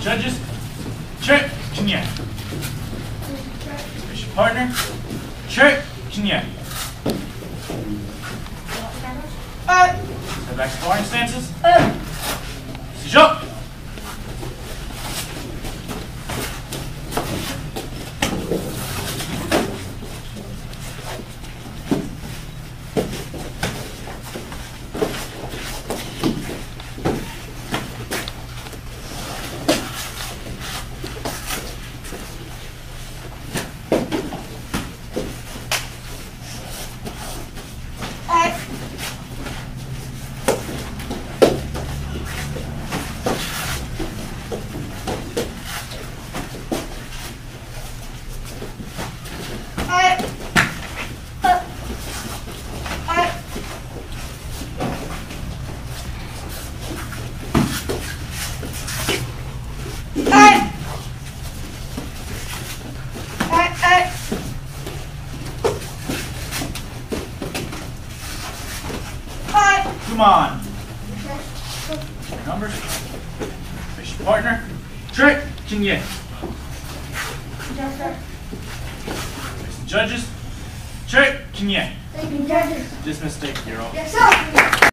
Judges, check, Kenya. Is your partner? Check, Kenya. Step back to sparring stances. Jump. Come on. Your numbers. Is your partner? Trick, Can Kenya. Judges, check, Kenya. Thank you, judges. Dismiss, take your own. Yes, sir.